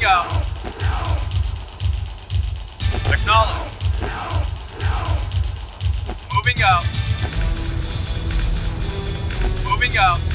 go. Acknowledge. Moving up. Moving up.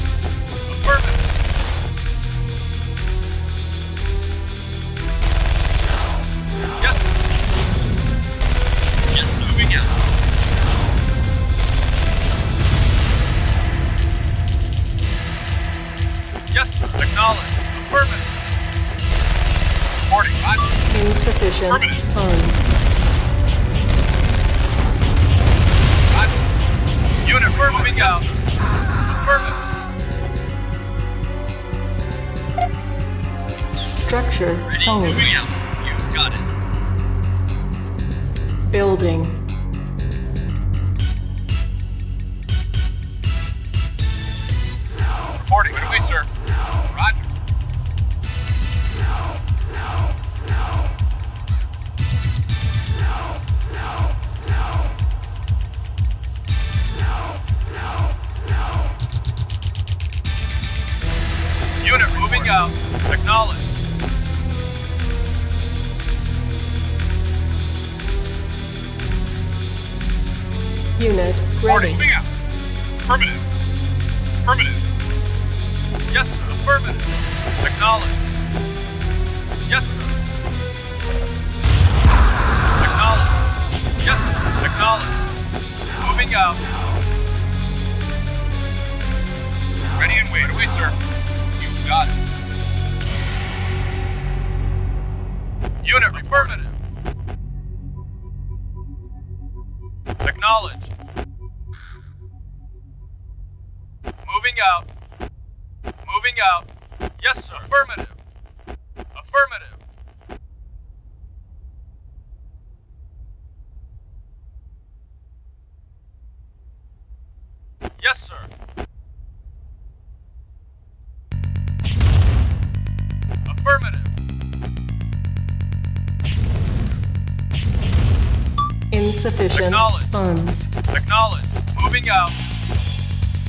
sufficient Acknowledge. funds. Acknowledge. Moving out.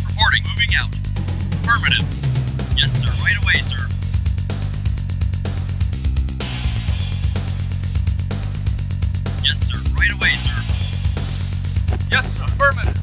Reporting. Moving out. Affirmative. Yes, sir. Right away, sir. Yes, sir. Right away, sir. Yes, affirmative.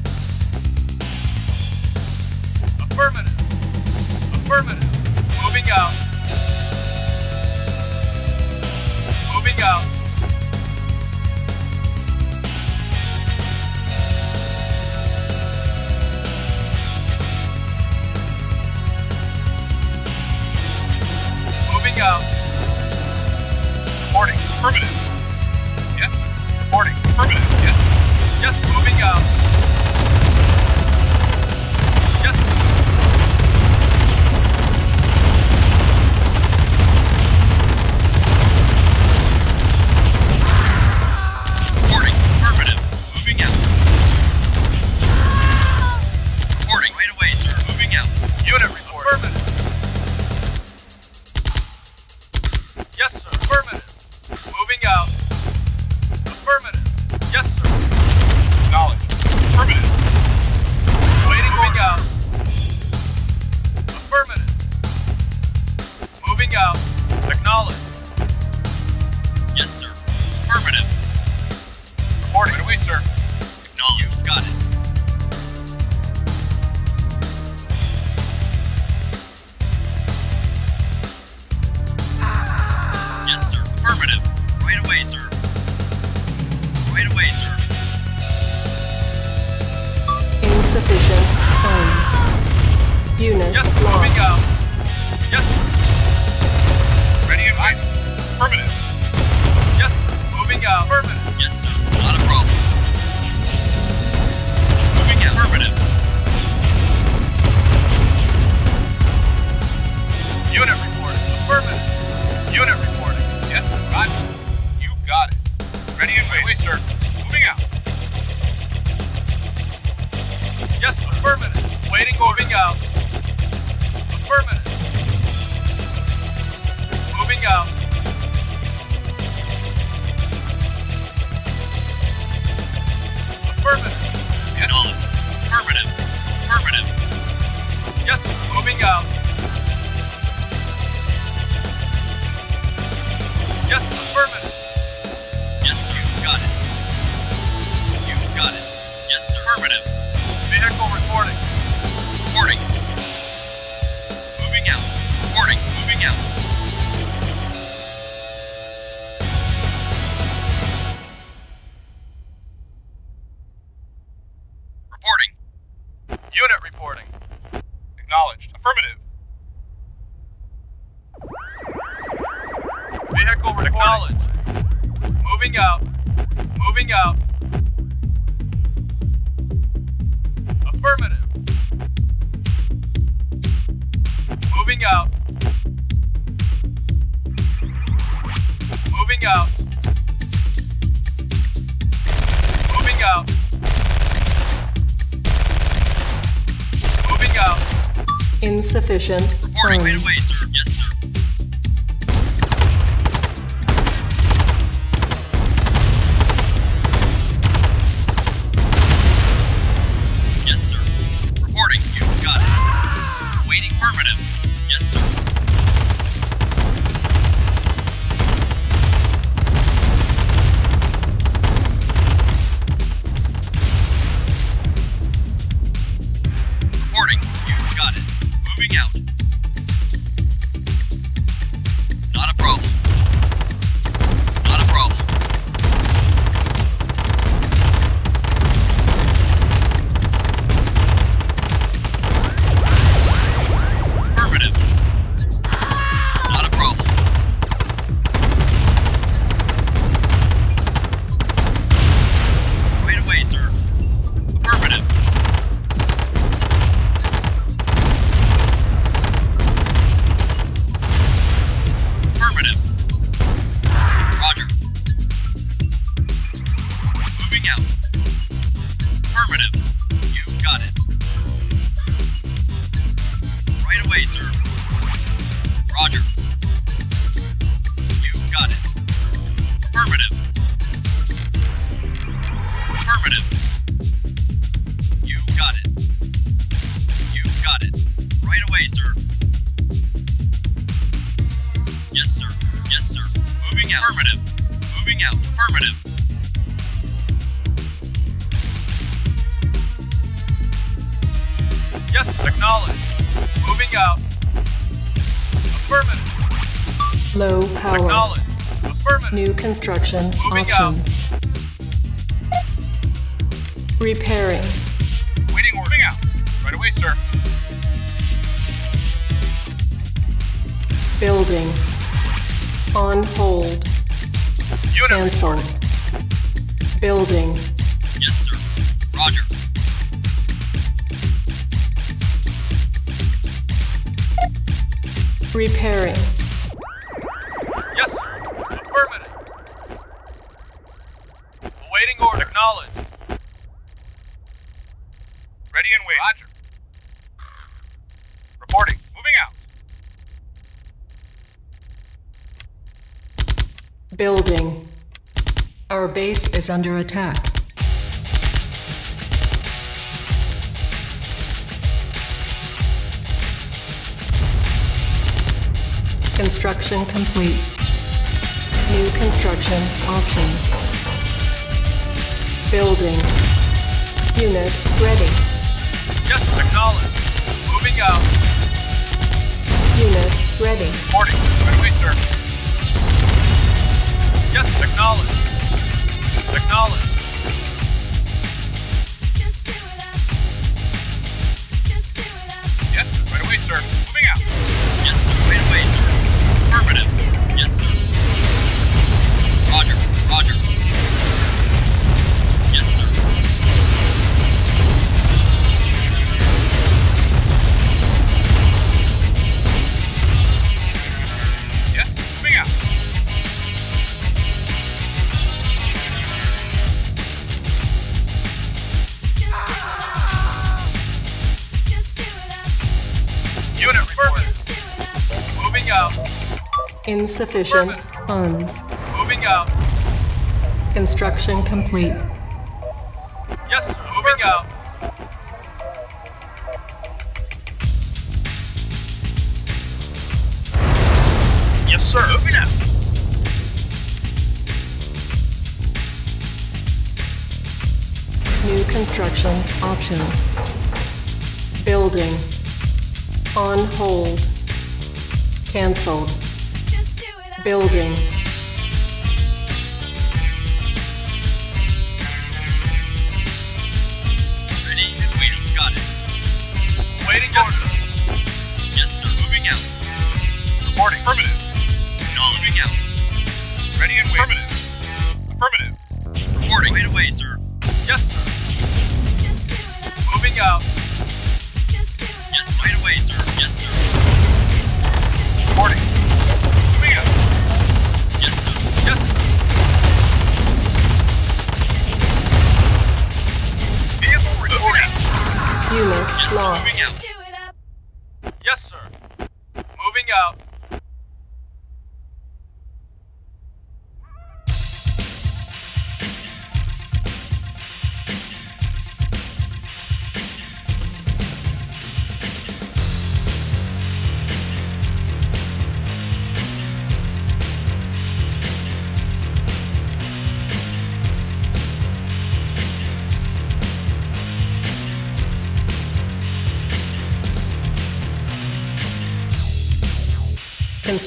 Unit yes, lost. moving out. Yes. Ready and ready. Permanent. Yes, moving out. Permanent. Yes. Not a problem. Moving out. Permanent. Unit reporting. Permanent. Unit reporting. Yes, roger. You got it. Ready and wait, sir. Moving out. Yes, permanent. Waiting, moving out. efficient Construction Moving options. Out. Repairing. Waiting order. Moving out. Right away, sir. Building. On hold. Unit Cancel. Building. Ready and wait. Roger. Reporting. Moving out. Building. Our base is under attack. Construction complete. New construction options. Building. Unit ready go. Unit ready. Morning. Right away, sir. Yes, acknowledge. Acknowledge. Insufficient funds. Moving out. Construction complete. Yes, sir. Moving out. Yes, sir. Moving out. New construction options. Building. On hold. Cancelled. Building. Ready and waiting. Got it. Waiting Yes, order. sir. Yes, sir. Moving out. Reporting. Affirmative. Moving out. Ready and waiting. Affirmative. Affirmative. Reporting. Right away, sir. Yes, sir. Just do it up. Moving out. Lost.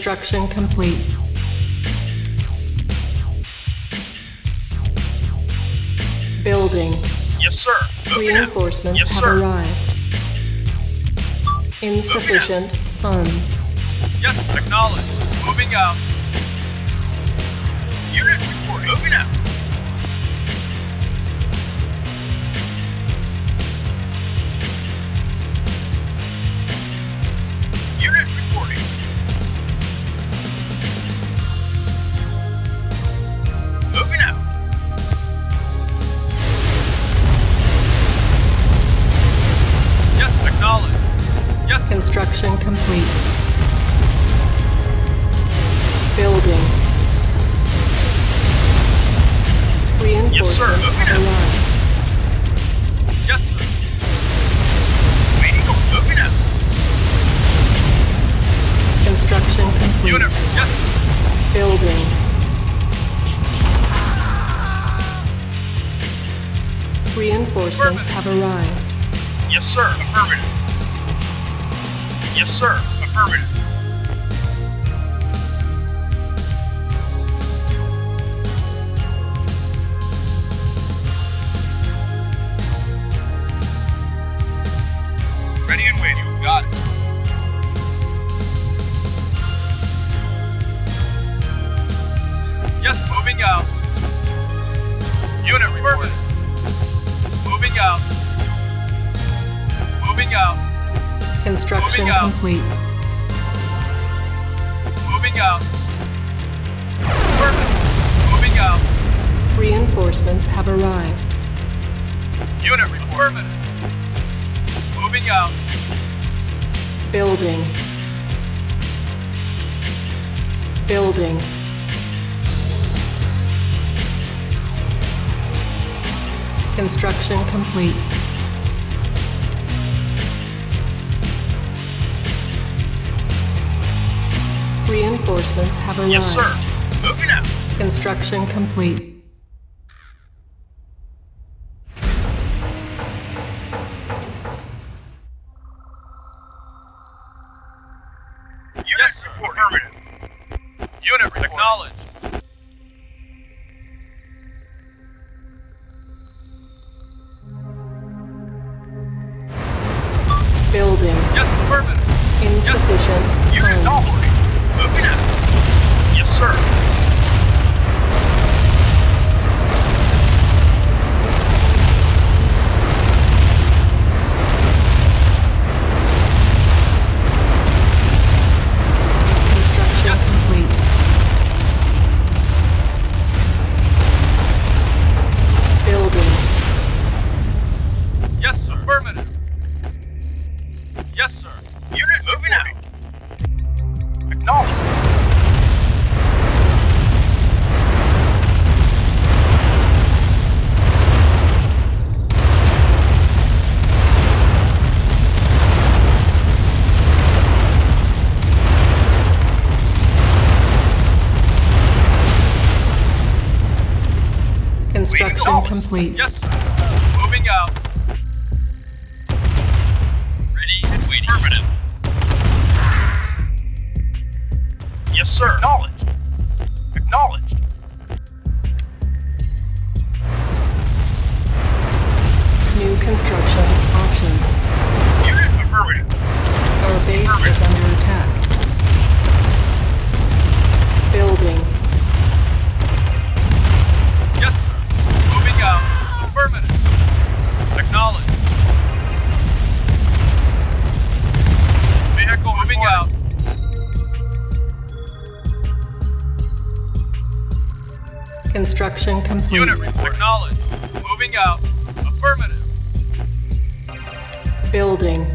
Construction complete. Building. Yes, sir. Moving. Reinforcements Yes, have sir. arrived. Insufficient funds. Yes, acknowledged. Moving out. Unit reporting. Moving out. Construction complete. Building. Reinforcements out. arrived. Yes, sir. Waiting on moving out. Construction complete. Unit, yes, sir. Building. Reinforcements have arrived. Yes, sir. Affirmative. Yes, sir. Affirmative. Moving out. complete. Moving out. Affirmative. Moving out. Reinforcements have arrived. Unit report. Moving out. Building. Building. Construction complete. Reinforcements have arrived. Yes, sir. Moving out. Construction complete. Yes, Construction complete. Unit acknowledged. Moving out. Affirmative. Building.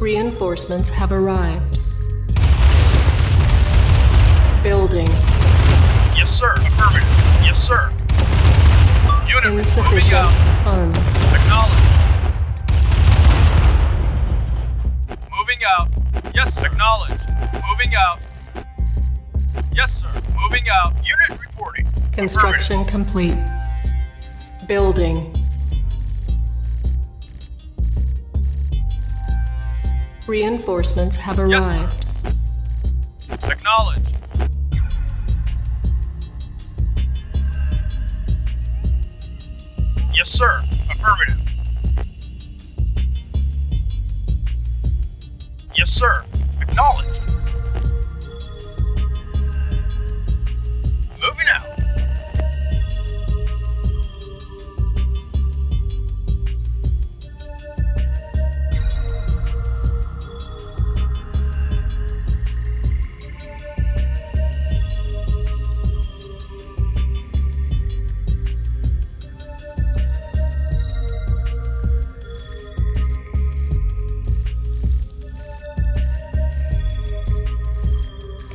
Reinforcements have arrived. Building. Yes, sir. Affirmative. Yes, sir. Unit moving out. funds. Acknowledged. Moving out. Yes, acknowledged. Moving out. Yes, sir. Moving out. Unit. Construction complete. Building. Reinforcements have arrived.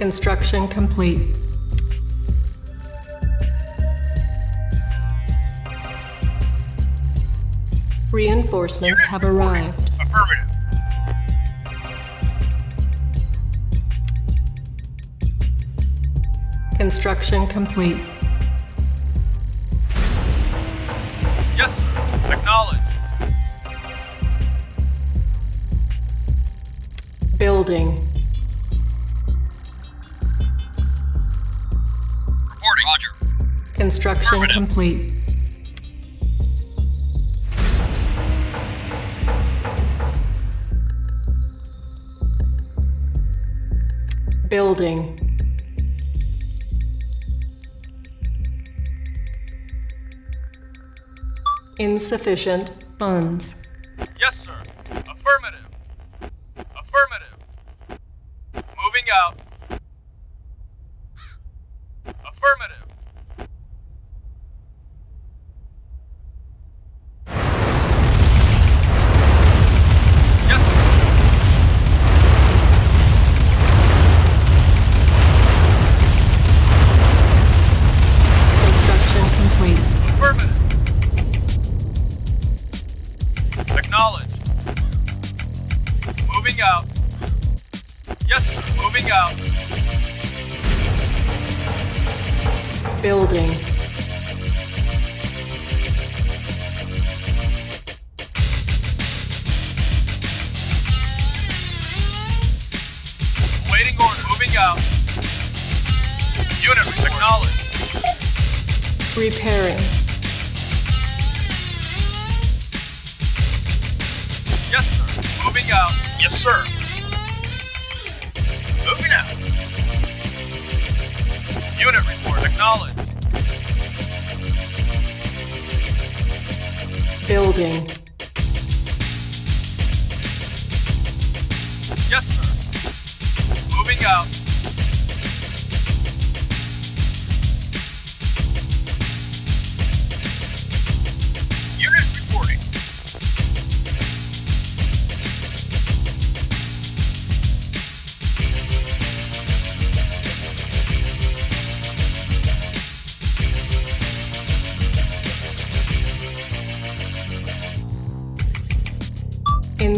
Construction complete. Reinforcements have arrived. Affirmative. Construction complete. Complete. Building. Insufficient funds. Order. Unit acknowledged. Repairing. Yes, sir. Moving out. Yes, sir. Moving out. Unit report acknowledged. Building.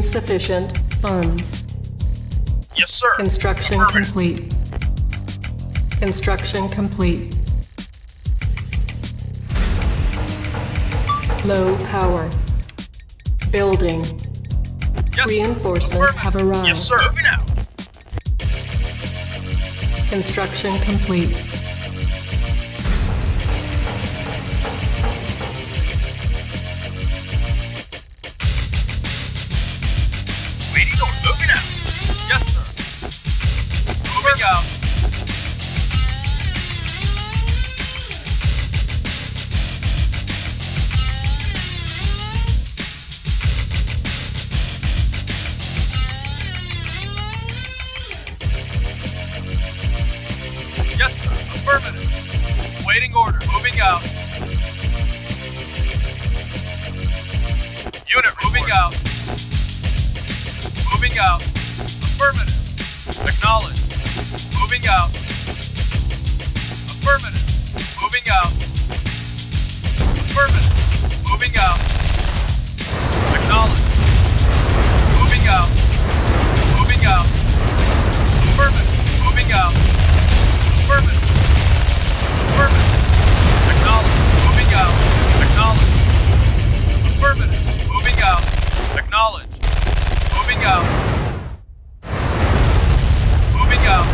Insufficient funds. Yes, sir. Construction Affirmative. complete. Construction complete. Low power. Building. Yes, sir. Reinforcements have arrived. Yes, sir. Construction complete. Moving out. Affirmative. Moving out. Acknowledge. Moving out. Moving out. Affirmative. Moving out. Affirmative. Affirmative. Acknowledge. Moving out. Acknowledge. Affirmative. Moving out. Acknowledge. Moving out. Moving out.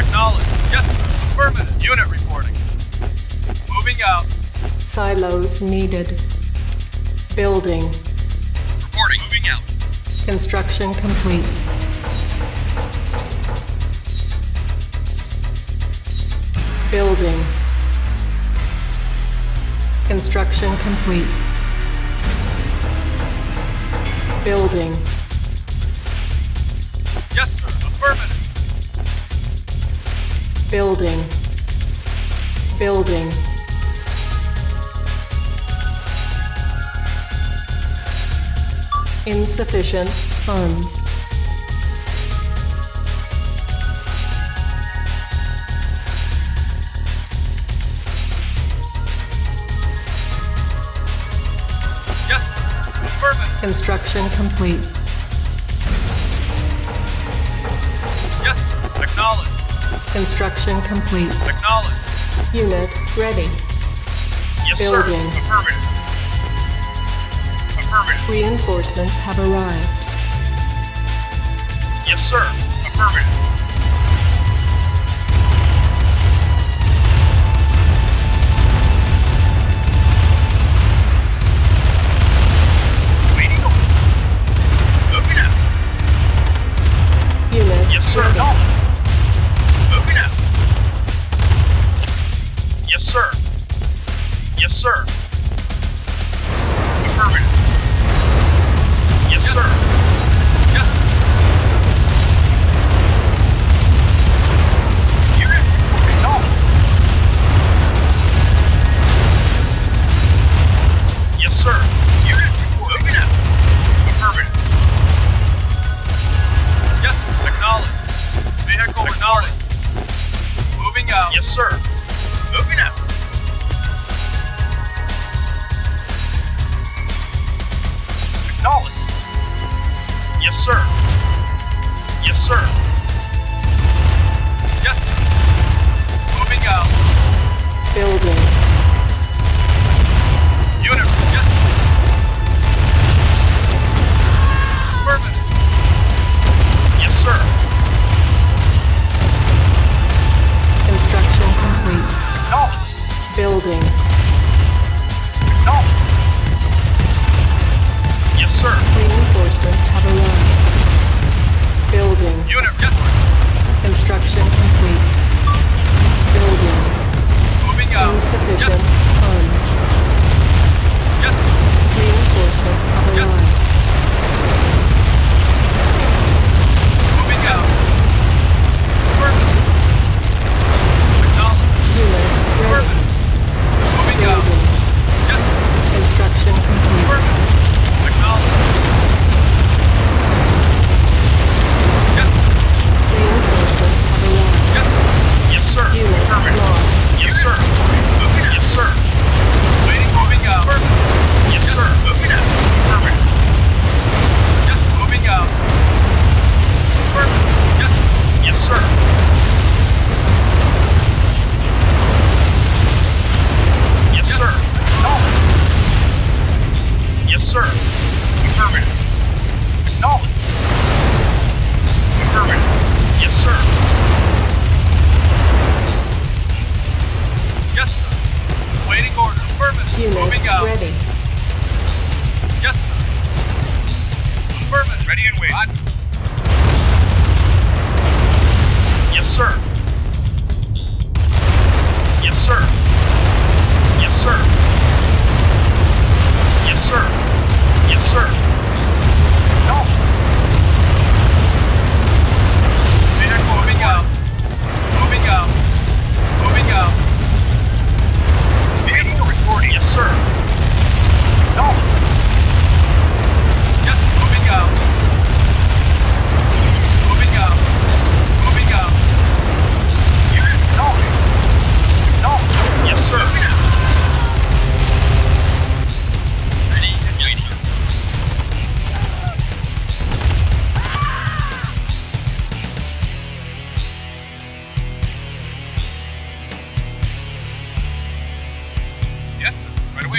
Acknowledge. Yes, sir. Affirmative. Unit reporting. Moving out. Silos needed. Building. Reporting. Moving out. Construction complete. Building. Construction complete. Building. Yes, sir. Affirmative. Building. Building. Insufficient funds. Yes. Affirmative. Construction complete. Yes, sir. Acknowledge. Construction complete. Acknowledge. Unit ready. Yes, Building. sir. Affirmative. Reinforcements have arrived. Yes, sir. Affirmative. Waiting on. Moving out. Unit Yes, sir. ready.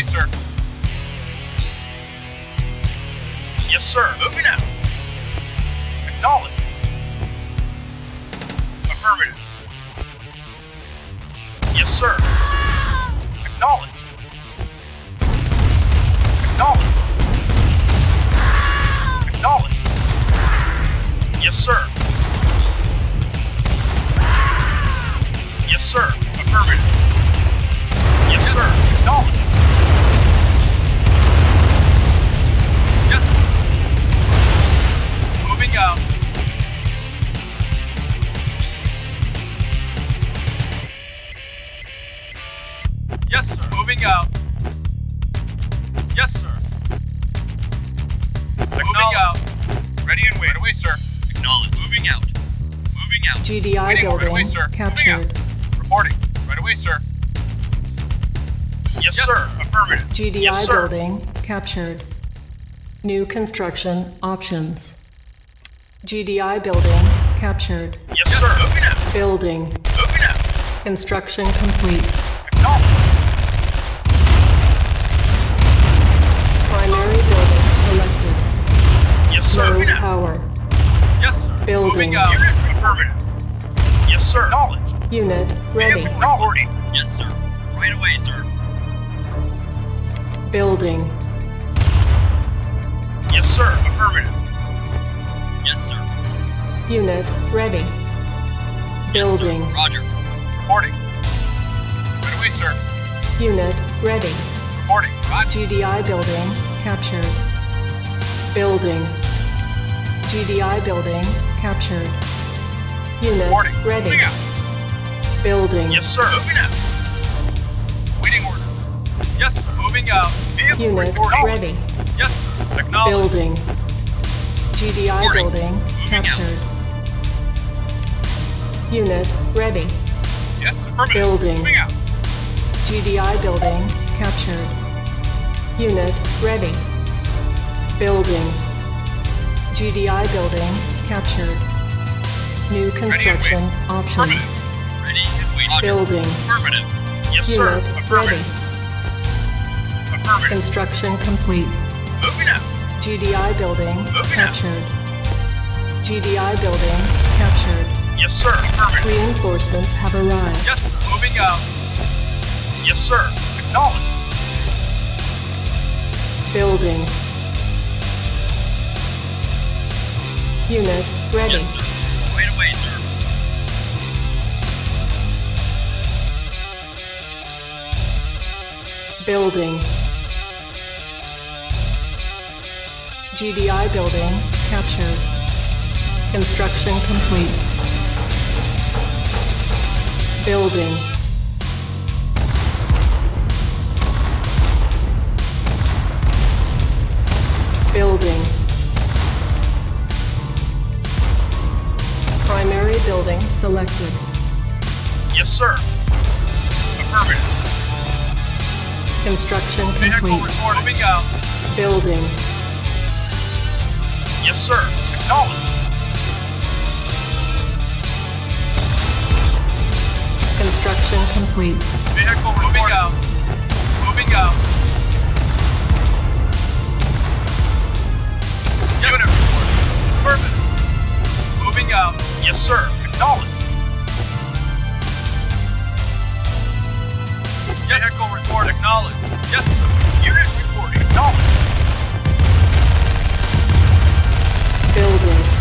Sir. Yes, sir. Moving out. Sir. Affirmative. GDI yes, sir. building captured. New construction options. GDI building captured. Yes, sir. Moving out. Building. Moving out. Construction complete. Acknowledged. Primary building selected. Yes, sir. Low power. Yes, sir. Building. Moving out. Unit affirmative. Yes, sir. Acknowledged. Unit ready. Vehicle reporting. Yes, sir. Right away, sir. Building. Yes, sir. Affirmative. Yes, sir. Unit ready. Building. Roger. Reporting. Right away, sir. Unit ready. Reporting. Roger. GDI building captured. Building. GDI building captured. Unit Reporting. ready. Building. Yes, sir. Moving out. Waiting order. Yes, sir. Moving out. Vehicle Unit reporting. Oh, ready. Yes, sir. Acknowledge. Building. GDI Reporting. building Moving out. captured. Unit ready. Yes, affirmative. Building. Moving out. GDI building captured. Unit ready. Building. GDI building captured. New construction options. Ready and waiting. Building. Affirmative. Yes, sir. Unit ready. Affirmative. Construction complete. Moving out. GDI building Moving captured. GDI building captured. Yes, sir. Affirmative. Reinforcements have arrived. Yes, sir. Moving out. Yes, sir. Acknowledged. Building. Unit ready. Yes, sir. Right away, sir. Building. GDI building captured. Construction complete. Building. Building. Primary building selected. Yes, sir. Affirmative. Construction Vehicle complete. Moving out. Building. Yes, sir. Acknowledged. Construction complete. Vehicle moving report. out. Moving out. Yes. Unit report. Perfect. Moving out. Yes, sir. Acknowledged. Yes. Vehicle report acknowledged. Yes, sir. Unit report acknowledged. Building.